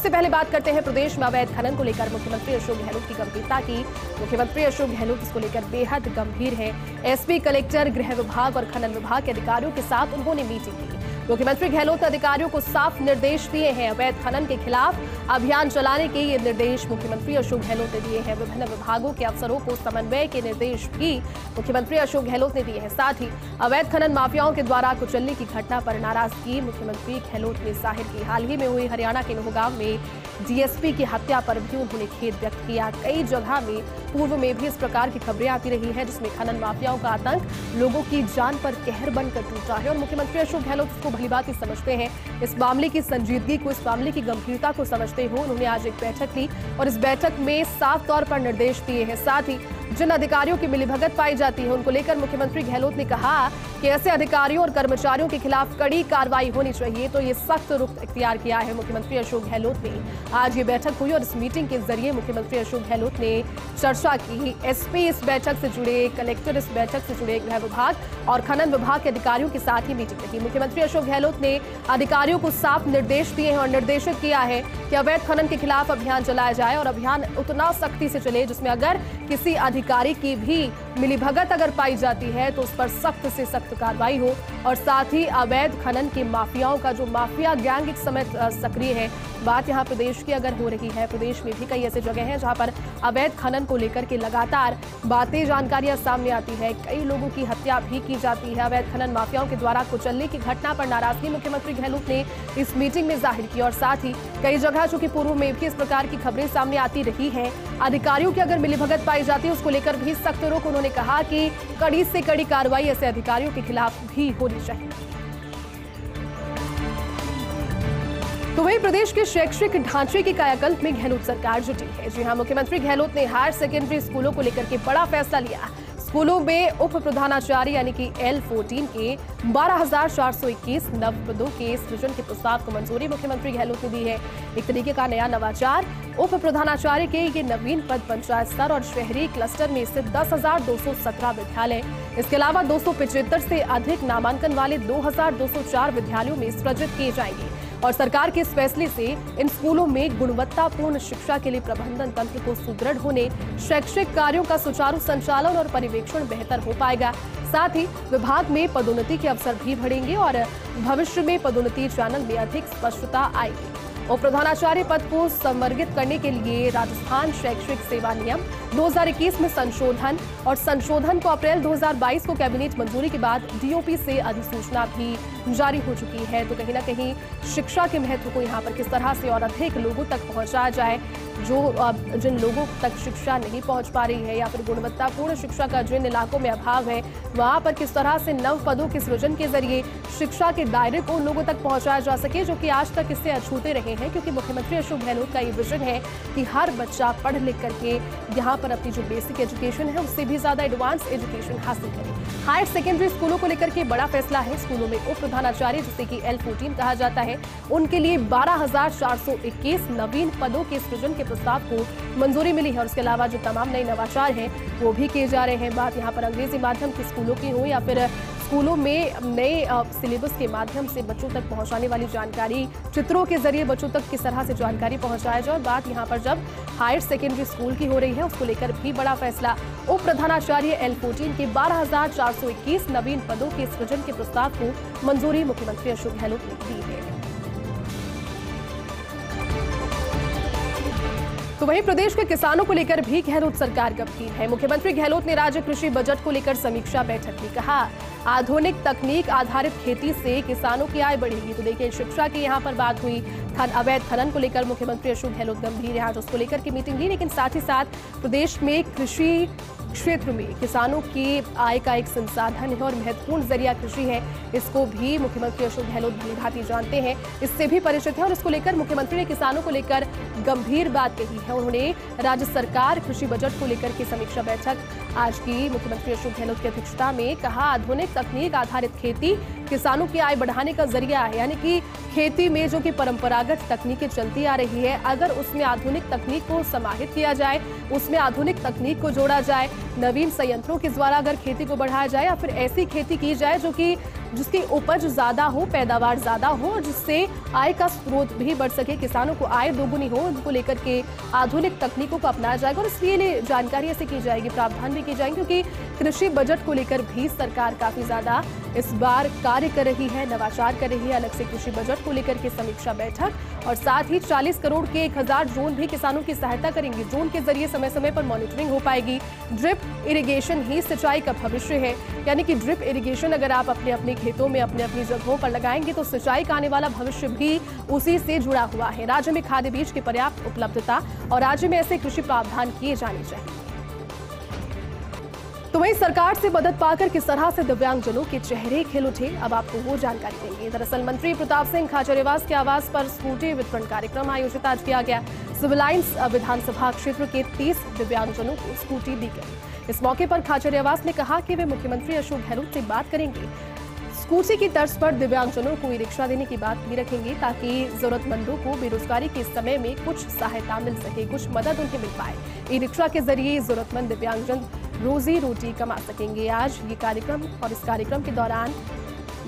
सबसे पहले बात करते हैं प्रदेश में अवैध खनन को लेकर। मुख्यमंत्री अशोक गहलोत की गंभीरता की। मुख्यमंत्री अशोक गहलोत इसको लेकर बेहद गंभीर है। एसपी कलेक्टर, गृह विभाग और खनन विभाग के अधिकारियों के साथ उन्होंने मीटिंग की। मुख्यमंत्री गहलोत अधिकारियों को साफ़ निर्देश दिए हैं। अवैध खनन के खिलाफ अभियान चलाने के ये निर्देश मुख्यमंत्री अशोक गहलोत ने दिए हैं। विभिन्न विभागों के अफसरों को समन्वय के निर्देश भी मुख्यमंत्री अशोक गहलोत ने दिए हैं। साथ ही अवैध खनन माफियाओं के द्वारा कुचलने की घटना पर नाराज़गी मुख्यमंत्री गहलोत ने ज़ाहिर की। हाल ही में हुई हरियाणा के नोहगांव में डीएसपी की हत्या पर भी उन्होंने खेद व्यक्त किया। कई जगह में, पूर्व में भी इस प्रकार की खबरें आती रही है, जिसमें खनन माफियाओं का आतंक लोगों की जान पर कहर बनकर टूटा है और मुख्यमंत्री अशोक गहलोत इसको भली बात समझते हैं। इस मामले की संजीदगी को, इस मामले की गंभीरता को समझते हुए उन्होंने आज एक बैठक ली और इस बैठक में साफ़ तौर पर निर्देश दिए हैं। साथ ही जिन अधिकारियों की मिलीभगत पाई जाती है, उनको लेकर मुख्यमंत्री गहलोत ने कहा कि ऐसे अधिकारियों और कर्मचारियों के खिलाफ कड़ी कार्रवाई होनी चाहिए। तो ये सख्त रुख इख्तियार किया है मुख्यमंत्री अशोक गहलोत ने। आज ये बैठक हुई और इस मीटिंग के ज़रिए मुख्यमंत्री अशोक गहलोत ने चर्चा की। एसपी इस बैठक से जुड़े, कलेक्टर इस बैठक से जुड़े गृह विभाग और खनन विभाग के अधिकारियों के साथ ही मीटिंग रही। मुख्यमंत्री अशोक गहलोत ने अधिकारियों को साफ़ निर्देश दिए हैं और निर्देशित किया है कि अवैध खनन के खिलाफ अभियान चलाया जाए और अभियान उतना सख्ती से चले जिसमें अगर किसी अधिकारी की भी मिलीभगत अगर पाई जाती है तो उस पर सख्त से सख्त कार्रवाई हो और साथ ही अवैध खनन के माफियाओं का जो माफिया गैंग इस समय सक्रिय है। बात यहाँ प्रदेश की अगर हो रही है, प्रदेश में भी कई ऐसे जगह हैं जहाँ पर अवैध खनन को लेकर के लगातार बातें, जानकारियाँ सामने आती है। कई लोगों की हत्या भी की जाती है। अवैध खनन माफियाओं के द्वारा कुचलने की घटना पर नाराज़गी मुख्यमंत्री गहलोत ने इस मीटिंग में ज़ाहिर की और साथ ही कई जगह, जो कि पूर्व में भी इस प्रकार की खबरें सामने आती रही है, अधिकारियों की अगर मिलीभगत पाई जाती है, उसको लेकर भी सख्त रोक उन्होंने कहा कि कड़ी से कड़ी कार्रवाई ऐसे अधिकारियों के खिलाफ भी होनी चाहिए। तो वही प्रदेश के शैक्षिक ढांचे के कायाकल्प में गहलोत सरकार जुटी है। जी हाँ मुख्यमंत्री गहलोत ने हायर सेकेंडरी स्कूलों को लेकर के बड़ा फैसला लिया। स्कूलों में उप प्रधानाचार्य यानी कि एल फोर्टीन के 12,421 नव पदों के सृजन के प्रस्ताव को मंजूरी मुख्यमंत्री गहलोत ने दी है। एक तरीके का नया नवाचार उप प्रधानाचार्य के ये नवीन पद पंचायत स्तर और शहरी क्लस्टर में स्थित 10,217 विद्यालय। इसके अलावा दो से अधिक नामांकन वाले 2,204 विद्यालयों में सृजित किए जाएँगे। और सरकार के इस फैसले से इन स्कूलों में गुणवत्तापूर्ण शिक्षा के लिए प्रबंधन तंत्र को सुदृढ़ होने, शैक्षिक कार्यों का सुचारू संचालन और परिवेक्षण बेहतर हो पाएगा। साथ ही विभाग में पदोन्नति के अवसर भी बढ़ेंगे और भविष्य में पदोन्नति चैनल में अधिक स्पष्टता आएगी। प्रधानाचार्य पद को संवर्गित करने के लिए राजस्थान शैक्षिक सेवा नियम 2021 में संशोधन और संशोधन को अप्रैल 2022 को कैबिनेट मंजूरी के बाद डीओपी से अधिसूचना भी जारी हो चुकी है। तो कहीं ना कहीं शिक्षा के महत्व को यहाँ पर किस तरह से और अधिक लोगों तक पहुँचाया जाए, जो जिन लोगों तक शिक्षा नहीं पहुँच पा रही है या फिर गुणवत्तापूर्ण शिक्षा का जिन इलाकों में अभाव है, वहाँ पर किस तरह से नव पदों के सृजन के ज़रिए शिक्षा के दायरे को लोगों तक पहुँचाया जा सके, जो कि आज तक इससे अछूते रहे हैं, क्योंकि मुख्यमंत्री अशोक गहलोत का ये विजन है कि हर बच्चा पढ़, लिख करके यहाँ पर अपनी जो बेसिक एजुकेशन है, उससे भी ज़्यादा एडवांस एजुकेशन हासिल करे। हायर सेकेंडरी स्कूलों को लेकर के बड़ा फैसला है। स्कूलों में उप प्रधानाचार्य, जिसे की एल फोर्टीन कहा जाता है, उनके लिए बारह नवीन पदों के सृजन के प्रस्ताव को मंजूरी मिली है। और इसके अलावा जो तमाम नए नवाचार हैं, वो भी किए जा रहे हैं। बात यहाँ पर अंग्रेज़ी माध्यम के स्कूलों की हो या फिर स्कूलों में नए सिलेबस के माध्यम से बच्चों तक पहुँचाने वाली जानकारी चित्रों के ज़रिए बच्चों तक किस तरह से जानकारी पहुँचाया जाए। और बात यहाँ पर जब हायर सेकेंडरी स्कूल की हो रही है, उसको लेकर भी बड़ा फैसला। उप प्रधानाचार्य एल फोर्टीन के बारह नवीन पदों के सृजन के प्रस्ताव को मंजूरी मुख्यमंत्री अशोक गहलोत ने दी है। तो वहीं प्रदेश के किसानों को लेकर भी गहलोत सरकार गंभीर है। मुख्यमंत्री गहलोत ने राज्य कृषि बजट को लेकर समीक्षा बैठक में कहा आधुनिक तकनीक आधारित खेती से किसानों की आय बढ़ेगी। तो देखिए, शिक्षा की यहाँ पर बात हुई। खन, अवैध खनन को लेकर मुख्यमंत्री अशोक गहलोत गंभीर है। आज उसको लेकर की मीटिंग ली लेकिन साथ ही साथ प्रदेश में कृषि क्षेत्र में किसानों की आय का एक संसाधन है और महत्वपूर्ण ज़रिया कृषि है। इसको भी मुख्यमंत्री अशोक गहलोत भलीभांति जानते हैं। इससे भी परिचित है और इसको लेकर मुख्यमंत्री ने किसानों को लेकर गंभीर बात कही है। उन्होंने राज्य सरकार, कृषि बजट को लेकर की समीक्षा बैठक आज की मुख्यमंत्री अशोक गहलोत की अध्यक्षता में कहा, आधुनिक तकनीक आधारित खेती किसानों की आय बढ़ाने का ज़रिया है। यानी कि खेती में जो कि परंपरागत तकनीकें चलती आ रही है, अगर उसमें आधुनिक तकनीक को समाहित किया जाए, उसमें आधुनिक तकनीक को जोड़ा जाए, नवीन संयंत्रों के द्वारा अगर खेती को बढ़ाया जाए या फिर ऐसी खेती की जाए जो कि जिसकी उपज ज़्यादा हो, पैदावार ज़्यादा हो और जिससे आय का स्रोत भी बढ़ सके, किसानों को आय दोगुनी हो उनको लेकर के आधुनिक तकनीकों को अपनाया जाएगा और इसलिए लिए जानकारी ऐसे की जाएगी, प्रावधान भी की जाएँगे, क्योंकि कृषि बजट को लेकर भी सरकार काफ़ी ज़्यादा इस बार कार्य कर रही है, नवाचार कर रही है, अलग से कृषि बजट को लेकर के समीक्षा बैठक और साथ ही 40 करोड़ के 1000 ड्रोन भी किसानों की सहायता करेंगे। ड्रोन के ज़रिए समय समय पर मॉनिटरिंग हो पाएगी। ड्रिप इरिगेशन ही सिंचाई का भविष्य है। यानी कि ड्रिप इरिगेशन अगर आप अपने अपने खेतों में अपने अपनी जगहों पर लगाएँगे तो सिंचाई का आने वाला भविष्य भी उसी से जुड़ा हुआ है। राज्य में खाद्य बीज की पर्याप्त उपलब्धता और राज्य में ऐसे कृषि प्रावधान किए जाने चाहिए। तो वहीं सरकार से मदद पाकर किस तरह से दिव्यांगजनों के चेहरे खिल उठे, अब आपको वो जानकारी देंगे। दरअसल मंत्री प्रताप सिंह खाचरेवास के आवास पर स्कूटी वितरण कार्यक्रम आयोजित आज किया गया। सिविलाइंस विधानसभा क्षेत्र के 30 दिव्यांगजनों को स्कूटी दी गई। इस मौके पर खाचरियावास ने कहा कि वे मुख्यमंत्री अशोक गहलोत से बात करेंगे। स्कूटी की तर्ज पर दिव्यांगजनों को ई रिक्शा देने की बात भी रखेंगे ताकि जरूरतमंदों को बेरोजगारी के समय में कुछ सहायता मिल सके, कुछ मदद उनके मिल पाए। ई रिक्शा के ज़रिए जरूरतमंद दिव्यांगजन रोजी रोटी कमा सकेंगे। आज ये कार्यक्रम और इस कार्यक्रम के दौरान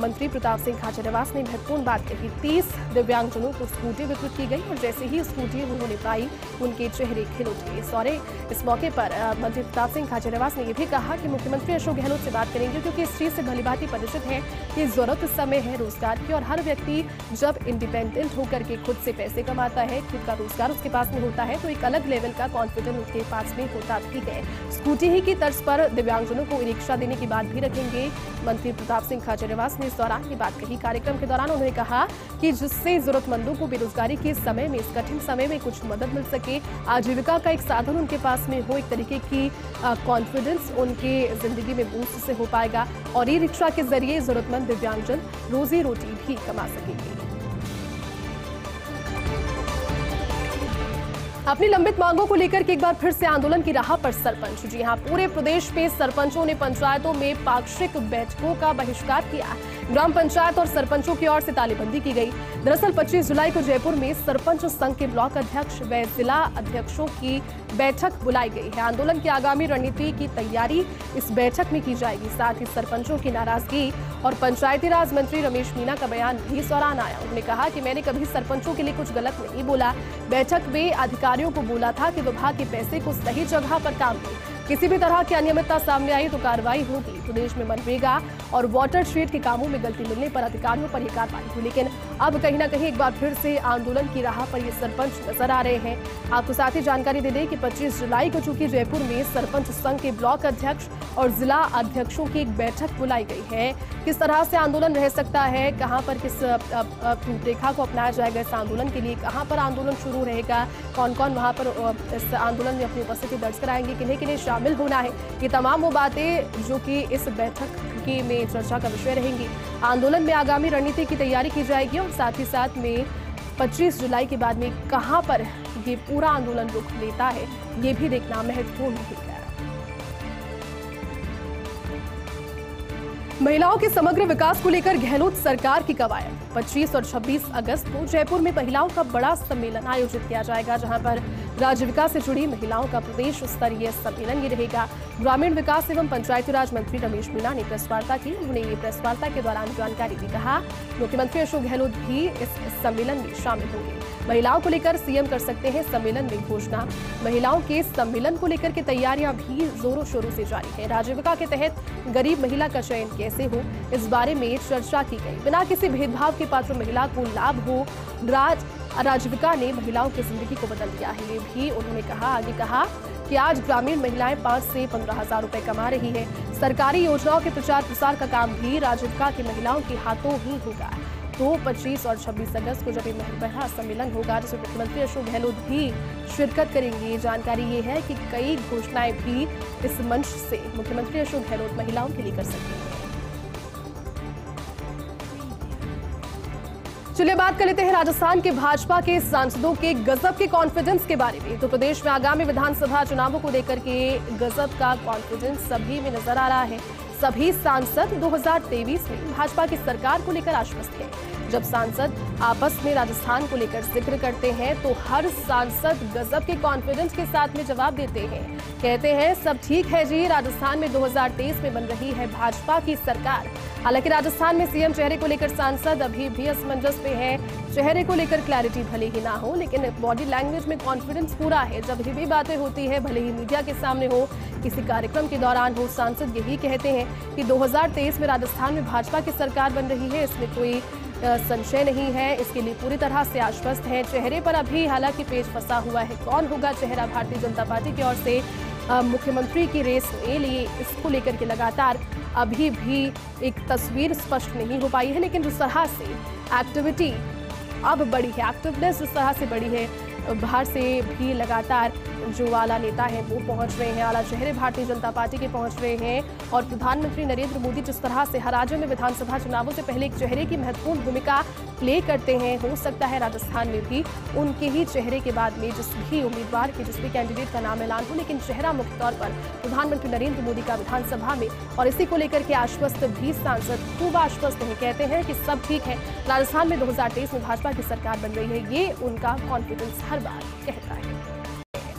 मंत्री प्रताप सिंह खाचरवास ने महत्वपूर्ण बात कही। तीस दिव्यांगजनों को स्कूटी वितरित की गई और जैसे ही स्कूटी उन्होंने पाई, उनके चेहरे खिल उठे। सौरे इस मौके पर मंत्री प्रताप सिंह खाचरियावास ने यह भी कहा कि मुख्यमंत्री अशोक गहलोत से बात करेंगे क्योंकि इस चीज़ से भली बात परिचित है कि ज़रूरत इस समय है रोज़गार की और हर व्यक्ति जब इंडिपेंडेंट होकर के खुद से पैसे कमाता है, खुद का रोज़गार उसके पास में होता है तो एक अलग लेवल का कॉन्फिडेंस उसके पास में होता भी है। स्कूटी ही की तर्ज पर दिव्यांगजनों को रिक्शा देने की बात भी रखेंगे। मंत्री प्रताप सिंह खाचरियावास ने इस दौरान ये बात कही। कार्यक्रम के दौरान उन्होंने कहा कि जिससे जरूरतमंदों को बेरोजगारी के समय में, इस कठिन समय में कुछ मदद मिल सके, आजीविका का एक साधन उनके पास में हो, एक तरीके की कॉन्फिडेंस उनके ज़िंदगी में बूस्ट से हो पाएगा। और ई रिक्शा के ज़रिए जरूरतमंद दिव्यांगजन रोजी रोटी भी कमा सकेंगे। अपनी लंबित मांगों को लेकर एक बार फिर से आंदोलन की राह पर सरपंच। जी हाँ, पूरे प्रदेश में सरपंचों ने पंचायतों में पाक्षिक बैठकों का बहिष्कार किया। ग्राम पंचायत और सरपंचों की ओर से तालेबंदी की गई। दरअसल 25 जुलाई को जयपुर में सरपंच संघ के ब्लॉक अध्यक्ष व जिला अध्यक्षों की बैठक बुलाई गई है। आंदोलन की आगामी रणनीति की तैयारी इस बैठक में की जाएगी। साथ ही सरपंचों की नाराज़गी और पंचायती राज मंत्री रमेश मीना का बयान भी दौरान आया। उन्होंने कहा कि मैंने कभी सरपंचों के लिए कुछ गलत नहीं बोला। बैठक में अधिकारियों को बोला था कि विभाग के पैसे को सही जगह पर काम दें किसी भी तरह की अनियमितता सामने आई तो कार्रवाई होगी। प्रदेश में मनरेगा और वाटर शेड के कामों में गलती मिलने पर अधिकारियों पर यह कार्रवाई हुई। लेकिन अब कहीं ना कहीं एक बार फिर से आंदोलन की राह पर ये सरपंच नज़र आ रहे हैं। आपको साथ ही जानकारी दे दें कि 25 जुलाई को चूँकि जयपुर में सरपंच संघ के ब्लॉक अध्यक्ष और जिला अध्यक्षों की एक बैठक बुलाई गई है। किस तरह से आंदोलन रह सकता है, कहाँ पर किस रूपरेखा को अपनाया जाएगा इस आंदोलन के लिए, कहाँ पर आंदोलन शुरू रहेगा कौन कौन वहाँ पर इस आंदोलन में अपनी उपस्थिति दर्ज कराएँगे किन्हें किन्हें शामिल होना है, ये तमाम वो बातें जो कि इस बैठक की में चर्चा का विषय रहेंगी। आंदोलन में आगामी रणनीति की तैयारी की जाएगी और साथ ही साथ में 25 जुलाई के बाद में कहाँ पर ये पूरा आंदोलन रुख लेता है, ये भी देखना महत्वपूर्ण है। महिलाओं के समग्र विकास को लेकर गहलोत सरकार की कवायद। 25 और 26 अगस्त को जयपुर में महिलाओं का बड़ा सम्मेलन आयोजित किया जाएगा, जहाँ पर राज्य विकास से जुड़ी महिलाओं का प्रदेश स्तरीय सम्मेलन ये रहेगा। ग्रामीण विकास एवं पंचायती राज मंत्री रमेश मीणा ने प्रेस वार्ता की। उन्होंने ये प्रेस वार्ता के दौरान जानकारी दी। कहा, मुख्यमंत्री अशोक गहलोत भी इस सम्मेलन में शामिल होंगे। महिलाओं को लेकर सीएम कर सकते हैं सम्मेलन में घोषणा। महिलाओं के सम्मेलन को लेकर के तैयारियाँ भी जोरों शोरों से जारी है। राजीविका के तहत गरीब महिला का चयन कैसे हो, इस बारे में चर्चा की गई। बिना किसी भेदभाव के पात्र महिला को लाभ हो, राज राजीविका ने महिलाओं की ज़िंदगी को बदल दिया है। ये भी उन्होंने कहा, आगे कहा कि आज ग्रामीण महिलाएँ पाँच से पंद्रह हज़ार रूपए कमा रही है। सरकारी योजनाओं के प्रचार प्रसार का काम भी राजीविका की महिलाओं के हाथों ही होगा। दो, पच्चीस और 26 अगस्त को जब यह बड़ा सम्मेलन होगा, जिसमें मुख्यमंत्री अशोक गहलोत भी शिरकत करेंगे, जानकारी ये है की कई घोषणाएँ भी इस मंच से मुख्यमंत्री अशोक गहलोत महिलाओं के लिए कर सकते हैं। चलिए बात कर लेते हैं राजस्थान के भाजपा के सांसदों के गजब के कॉन्फिडेंस के बारे में। तो प्रदेश में आगामी विधानसभा चुनावों को लेकर के गजब का कॉन्फिडेंस सभी में नज़र आ रहा है। सभी सांसद 2023 में भाजपा की सरकार को लेकर आश्वस्त हैं। जब सांसद आपस में राजस्थान को लेकर ज़िक्र करते हैं तो हर सांसद गजब के कॉन्फिडेंस के साथ में जवाब देते हैं। कहते हैं, सब ठीक है जी, राजस्थान में 2023 में बन रही है भाजपा की सरकार। हालाँकि राजस्थान में सीएम चेहरे को लेकर सांसद अभी भी असमंजस में है। चेहरे को लेकर क्लैरिटी भले ही ना हो, लेकिन बॉडी लैंग्वेज में कॉन्फिडेंस पूरा है। जब भी बातें होती है, भले ही मीडिया के सामने हो, किसी कार्यक्रम के दौरान हो, सांसद यही कहते हैं कि 2023 में राजस्थान में भाजपा की सरकार बन रही है, इसमें कोई संशय नहीं है। इसके लिए पूरी तरह से आश्वस्त है। चेहरे पर अभी हालाँकि पेज फंसा हुआ है। कौन होगा चेहरा भारतीय जनता पार्टी की ओर से? मुख्यमंत्री की रेस में लिए इसको लेकर के लगातार अभी भी एक तस्वीर स्पष्ट नहीं हो पाई है, लेकिन जिस तरह से एक्टिविटी अब बढ़ी है एक्टिवनेस जिस तरह से बढ़ी है बाहर से भी लगातार जो आला नेता है, वो पहुँच रहे हैं। आला चेहरे भारतीय जनता पार्टी के पहुँच रहे हैं और प्रधानमंत्री नरेंद्र मोदी जिस तरह से हर राज्य में विधानसभा चुनावों से पहले एक चेहरे की महत्वपूर्ण भूमिका प्ले करते हैं, हो सकता है राजस्थान में भी उनके ही चेहरे के बाद में जिस भी उम्मीदवार के जिस भी कैंडिडेट का नाम ऐलान हो, लेकिन चेहरा मुख्य तौर पर प्रधानमंत्री नरेंद्र मोदी का विधानसभा में। और इसी को लेकर के आश्वस्त भी सांसद खूब आश्वस्त हैं, कहते हैं कि सब ठीक है। राजस्थान में दो हज़ार तेईस में भाजपा की सरकार बन रही है, ये उनका कॉन्फिडेंस हर बार कहता है।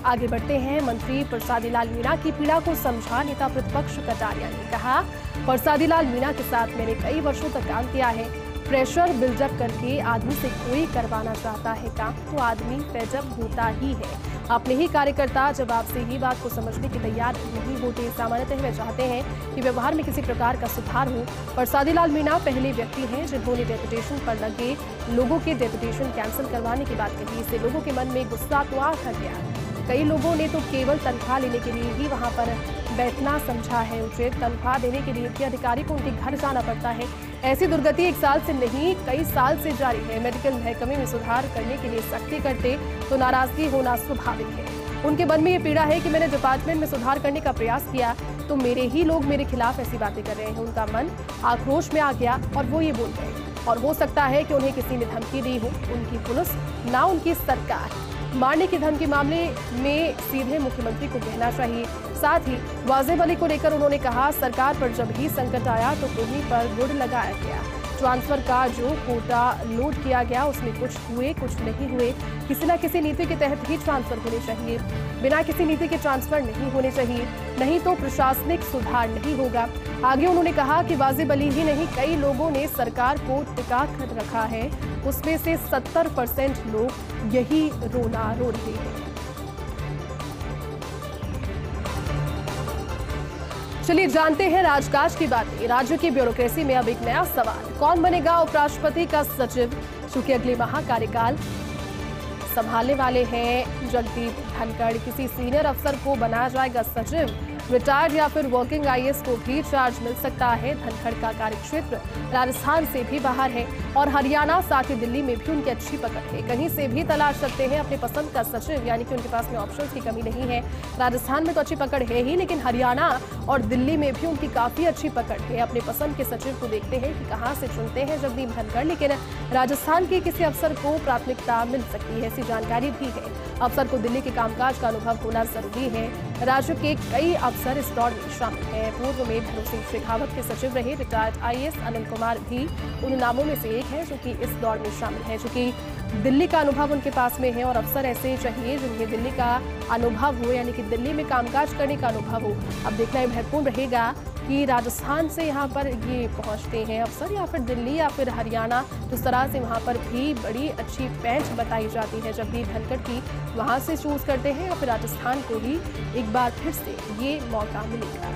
आगे बढ़ते हैं, मंत्री परसादी लाल मीणा की पीड़ा को समझा नेता प्रतिपक्ष कटारिया ने कहा, परसादी लाल मीणा के साथ मैंने कई वर्षों तक काम किया है। प्रेशर बिल्डअप करके आदमी से कोई करवाना चाहता है काम तो आदमी पेजअप होता ही है। अपने ही कार्यकर्ता जब आपसे ही बात को समझने के तैयार नहीं होते, सामान्यतः वे चाहते हैं कि व्यवहार में किसी प्रकार का सुधार हो। प्रसादी लाल मीणा पहले व्यक्ति हैं जिन्होंने डेपुटेशन पर लगे, लोगों के डेपुटेशन कैंसिल करवाने की बात कही। इससे लोगों के मन में गुस्सा तो आ गया कई लोगों ने तो केवल तनख्वाह लेने के लिए ही वहाँ पर बैठना समझा है। उचित तनख्वाह देने के लिए भी अधिकारी को उनके घर जाना पड़ता है। ऐसी दुर्गति एक साल से नहीं, कई साल से जारी है। मेडिकल महकमे में सुधार करने के लिए सख्ती करते तो नाराज़गी होना स्वाभाविक है। उनके मन में ये पीड़ा है कि मैंने डिपार्टमेंट में सुधार करने का प्रयास किया तो मेरे ही लोग मेरे खिलाफ ऐसी बातें कर रहे हैं। उनका मन आक्रोश में आ गया और वो ये बोल गए और हो सकता है कि उन्हें किसी ने धमकी दी हो। उनकी पुलिस, ना उनकी सरकार। मारने की धमकी मामले में सीधे मुख्यमंत्री को कहना चाहिए। साथ ही वाजेब अली को लेकर उन्होंने कहा, सरकार पर जब ही संकट आया तो उन्हीं पर गुड़ लगाया गया। ट्रांसफ़र का जो कोटा लोड किया गया, उसमें कुछ हुए, कुछ नहीं हुए। किसी न किसी नीति के तहत ही ट्रांसफ़र होने चाहिए। बिना किसी नीति के ट्रांसफ़र नहीं होने चाहिए। नहीं तो प्रशासनिक सुधार नहीं होगा। आगे उन्होंने कहा कि वाजिब अली ही नहीं, कई लोगों ने सरकार को टिका कर रखा है। उसमें से 70 परसेंट लोग यही रोना रो रहे हैं। चलिए जानते हैं राजकाज की बात। राज्य की ब्यूरोक्रेसी में अब एक नया सवाल। कौन बनेगा उपराष्ट्रपति का सचिव? चूँकि अगले माह कार्यकाल संभालने वाले हैं जगदीप धनखड़। किसी सीनियर अफसर को बनाया जाएगा सचिव। रिटायर्ड या फिर वर्किंग आईएएस को भी चार्ज मिल सकता है। धनखड़ का कार्यक्षेत्र राजस्थान से भी बाहर है और हरियाणा, साथ ही दिल्ली में भी उनकी अच्छी पकड़ है। कहीं से भी तलाश सकते हैं अपने पसंद का सचिव, यानी कि उनके पास में ऑप्शन की कमी नहीं है। राजस्थान में तो अच्छी पकड़ है ही, लेकिन हरियाणा और दिल्ली में भी उनकी काफ़ी अच्छी पकड़ है। अपने पसंद के सचिव को देखते हैं कि कहाँ से चुनते हैं जगदीप धनखड़ लेकिन राजस्थान के किसी अफसर को प्राथमिकता मिल सकती है, ऐसी जानकारी भी है। अफसर को दिल्ली के कामकाज का अनुभव होना ज़रूरी है। राज्य के कई अफसर इस दौड़ में शामिल हैं। पूर्व में धनु सिंह शेखावत के सचिव रहे, रिटायर्ड आईएएस अनिल कुमार भी उन नामों में से एक है जो कि इस दौड़ में शामिल है, जो चूँकि दिल्ली का अनुभव उनके पास में है और अफसर ऐसे चाहिए जिन्हें दिल्ली का अनुभव हो, यानी कि दिल्ली में कामकाज करने का अनुभव हो। अब देखना यह महत्वपूर्ण रहेगा कि राजस्थान से यहाँ पर ये पहुँचते हैं अफसर, या फिर दिल्ली या फिर हरियाणा जिस तरह से वहाँ पर भी बड़ी अच्छी बेंच बताई जाती है। जब भी धनखड़ की वहाँ से चूज़ करते हैं, या फिर राजस्थान को ही एक बार फिर से ये मौका मिलेगा।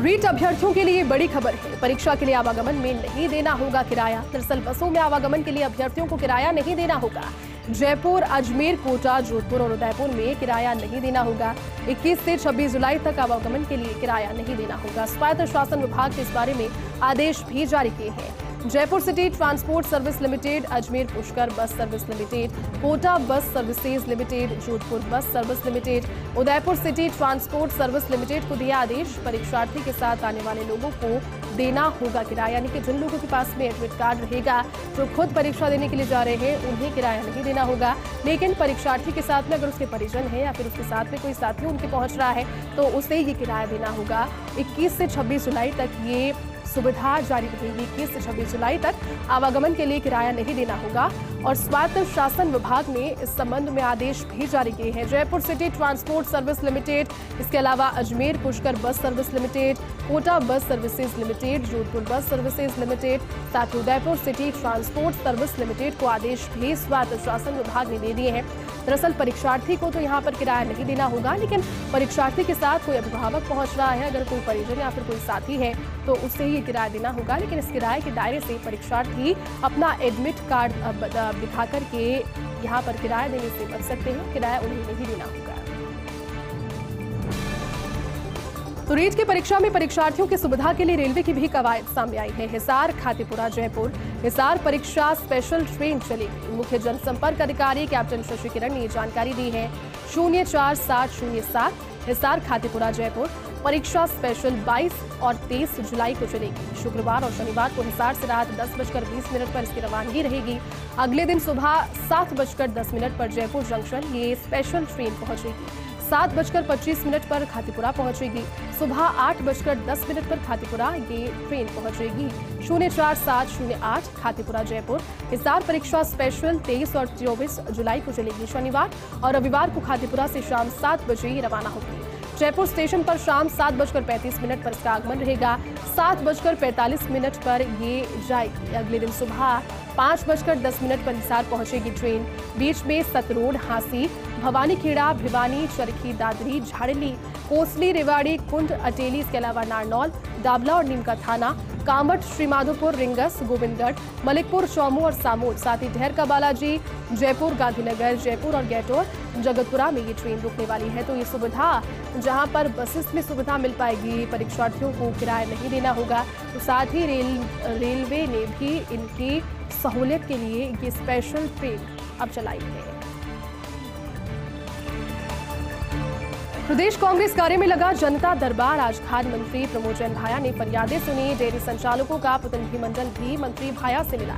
रीट अभ्यर्थियों के लिए बड़ी खबर है। परीक्षा के लिए आवागमन में नहीं देना होगा किराया। दरअसल बसों में आवागमन के लिए अभ्यर्थियों को किराया नहीं देना होगा। जयपुर, अजमेर, कोटा, जोधपुर और उदयपुर में किराया नहीं देना होगा। 21 से 26 जुलाई तक आवागमन के लिए किराया नहीं देना होगा। स्वायत्त शासन विभाग के इस बारे में आदेश भी जारी किए हैं। Jaipur city transport service limited, Ajmer Pushkar bus service limited, Kota bus services limited, Jodhpur bus service limited, Udaipur city transport service limited को दिया आदेश। परीक्षार्थी के साथ आने वाले लोगों को देना होगा किराया, यानी कि जिन लोगों के पास में एडमिट कार्ड रहेगा, जो खुद परीक्षा देने के लिए जा रहे हैं, उन्हें किराया नहीं देना होगा। लेकिन परीक्षार्थी के साथ में अगर उसके परिजन है या फिर उसके साथ में कोई साथी उनके पहुँच रहा है तो उसे ये किराया देना होगा। 21 से 26 जुलाई तक ये सुविधा जारी रहेगी इक्कीस से छब्बीस जुलाई तक आवागमन के लिए किराया नहीं देना होगा। और स्वायत्त शासन विभाग ने इस संबंध में आदेश भी जारी किए हैं। Jaipur city transport service limited, इसके अलावा Ajmer, Pushkar bus service limited, Kota bus services limited, Jodhpur बस सर्विसेज़ लिमिटेड, साथ ही Udaipur city transport service limited को आदेश भी स्वायत्त शासन विभाग ने दे दिए हैं। दरअसल परीक्षार्थी को तो यहाँ पर किराया नहीं देना होगा, लेकिन परीक्षार्थी के साथ कोई अभिभावक पहुँच रहा है, अगर कोई परिजन या फिर कोई साथी है तो उससे ये किराया देना होगा, लेकिन इस किराए के दायरे से परीक्षार्थी अपना एडमिट कार्ड दिखा करके यहाँ पर किराया देने से बच सकते हैं। किराया उन्हें नहीं देना होगा। तो रीट की परीक्षा में परीक्षार्थियों की सुविधा के लिए रेलवे की भी कवायद सामने आई है। हिसार, खातीपुरा, जयपुर। हिसार परीक्षा स्पेशल ट्रेन चलेगी मुख्य जनसंपर्क अधिकारी कैप्टन शशि किरण ने ये जानकारी दी है। शून्य चार सात शून्य सात। हिसार, खातीपुरा, जयपुर। परीक्षा स्पेशल 22 और 23 जुलाई को चलेगी। शुक्रवार और शनिवार को हिसार से रात दस बजकर बीस मिनट पर इसकी रवानगी रहेगी। अगले दिन सुबह सात बजकर दस मिनट पर जयपुर जंक्शन ये स्पेशल ट्रेन पहुंचेगी। सात बजकर पच्चीस मिनट पर खातीपुरा पहुंचेगी। सुबह आठ बजकर दस मिनट पर खातीपुरा ये ट्रेन पहुंचेगी। शून्य चार सात शून्य आठ खातीपुरा जयपुर। हिसार परीक्षा स्पेशल तेईस और चौबीस जुलाई को चलेगी। शनिवार और रविवार को खातीपुरा से शाम सात बजे रवाना होगी। जयपुर स्टेशन पर शाम सात बजकर पैंतीस मिनट पर इसका आगमन रहेगा। सात बजकर पैंतालीस मिनट पर ये जाएगी अगले दिन सुबह पाँच बजकर दस मिनट पर हिसार पहुंचेगी ट्रेन। बीच में सतरोड, हांसी भवानी खेड़ा भिवानी, चरखी, दादरी, झाड़ली, कोसली, रेवाड़ी, कुंड, अटेली, इसके अलावा नारनौल दाबला और नीम का थाना कामट, श्रीमाधोपुर, रिंगस, गोविंदगढ़, मलिकपुर, चौमू और सामोद। साथ ही ढेर का बालाजी, जयपुर, गांधीनगर, जयपुर और गैटोर, जगतपुरा में ये ट्रेन रुकने वाली है। तो ये सुविधा, जहाँ पर बसेस में सुविधा मिल पाएगी, परीक्षार्थियों को किराया नहीं देना होगा। तो साथ ही रेल, रेलवे ने भी इनकी सहूलियत के लिए ये स्पेशल ट्रेन अब चलाई है। प्रदेश कांग्रेस कार्य में लगा जनता दरबार। आज खाद्य मंत्री प्रमोद जैन भाया ने फरियादें सुनी। डेयरी संचालकों का प्रतिनिधिमंडल भी मंत्री भाया से मिला।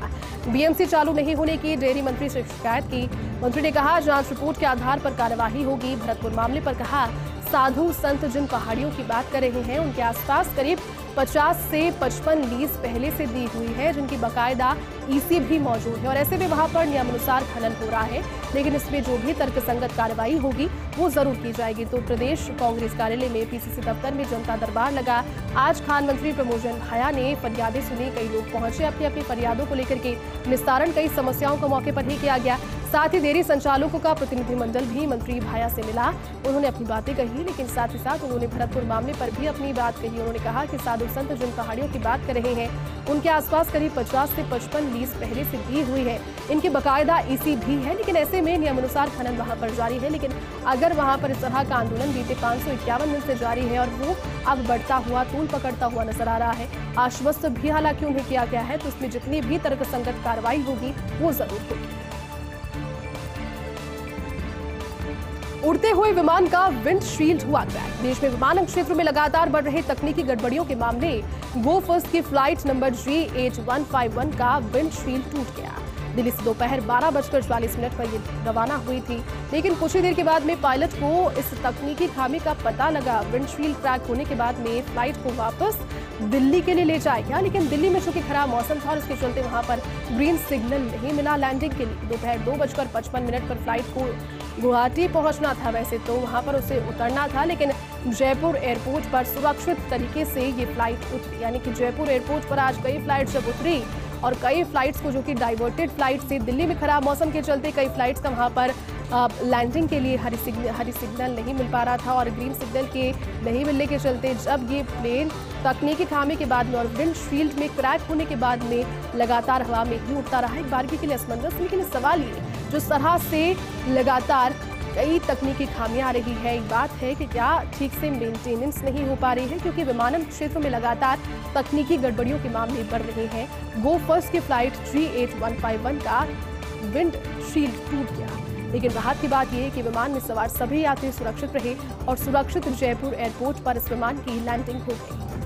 बीएमसी चालू नहीं होने की डेयरी मंत्री से शिकायत की। मंत्री ने कहा, जाँच रिपोर्ट के आधार पर कार्यवाही होगी। भरतपुर मामले पर कहा, साधु संत जिन पहाड़ियों की बात कर रहे हैं, उनके आसपास करीब 50 से 55 लीज पहले से दी हुई है, जिनकी बकायदा ईसी भी मौजूद है। और ऐसे में वहाँ पर नियमानुसार खनन हो रहा है, लेकिन इसमें जो भी तर्कसंगत कार्रवाई होगी, वो ज़रूर की जाएगी। तो प्रदेश कांग्रेस कार्यालय में पीसीसी दफ्तर में जनता दरबार लगा। आज खान मंत्री प्रमोजन भाया ने फरियादें सुनी, कई लोग पहुँचे अपनी अपनी फरियादों को लेकर के। निस्तारण, कई समस्याओं को मौके पर ही किया गया। साथ ही डेयरी संचालकों का प्रतिनिधिमंडल भी मंत्री भाया से मिला। उन्होंने अपनी बातें कही, लेकिन साथ ही साथ उन्होंने भरतपुर मामले पर भी अपनी बात कही। उन्होंने कहा कि साधु संत जिन पहाड़ियों की बात कर रहे हैं, उनके आसपास करीब 50 से 55 लीज पहले से दी हुई है। इनकी बकायदा ईसी भी है, लेकिन ऐसे में नियमानुसार खनन वहाँ पर जारी है। लेकिन अगर वहाँ पर इस तरह का आंदोलन बीते पाँच दिन से जारी है और वो अब बढ़ता हुआ, तूल पकड़ता हुआ नज़र आ रहा है, आश्वस्त भी हालाँकि उन्हें किया गया है तो उसमें जितनी भी तर्क संगत कार्रवाई होगी, वो ज़रूर होगी। उड़ते हुए विमान का विंडशील्ड हुआ क्रैक। देश में विमानन क्षेत्र में लगातार बढ़ रहे तकनीकी गड़बड़ियों के मामले गो फ़र्स्ट की flight number G eight one five one का विंडशील्ड टूट गया। दिल्ली से दोपहर बारह बजकर चालीस मिनट पर यह रवाना हुई थी। लेकिन कुछ ही देर के बाद में पायलट को इस तकनीकी खामी का पता लगा। विंडशील्ड क्रैक होने के बाद में फ़्लाइट को वापस दिल्ली के लिए ले जाया गया। लेकिन दिल्ली में चूँकि खराब मौसम था और उसके चलते वहाँ पर ग्रीन सिग्नल नहीं मिला लैंडिंग के लिए। दोपहर दो बजकर पचपन मिनट पर फ़्लाइट को गुवाहाटी पहुँचना था। वैसे तो वहाँ पर उसे उतरना था, लेकिन जयपुर एयरपोर्ट पर सुरक्षित तरीके से ये फ़्लाइट उतरी। यानी कि जयपुर एयरपोर्ट पर आज कई फ़्लाइट जब उतरी और कई फ्लाइट्स को जो कि डाइवर्टेड फ़्लाइट से दिल्ली में खराब मौसम के चलते कई फ्लाइट्स का वहाँ पर लैंडिंग के लिए हरी सिग्नल हरी सिग्नल नहीं मिल पा रहा था और ग्रीन सिग्नल के नहीं मिलने के चलते जब ये प्लेन तकनीकी खामी के बाद में और विंड शील्ड में क्रैक होने के बाद में लगातार हवा में ही उठता रहा। एक बारगी के लिए असमंजस, लेकिन सवाल ये, जो तरह से लगातार कई तकनीकी खामियाँ आ रही है। एक बात है कि क्या ठीक से मेंटेनेंस नहीं हो पा रही है, क्योंकि विमानन क्षेत्र में लगातार तकनीकी गड़बड़ियों के मामले बढ़ रहे हैं। गो फ़र्स्ट की flight G eight one five one का विंड शील्ड टूट गया। लेकिन राहत की बात यह है कि विमान में सवार सभी यात्री सुरक्षित रहे और सुरक्षित जयपुर एयरपोर्ट पर इस विमान की लैंडिंग हो गई।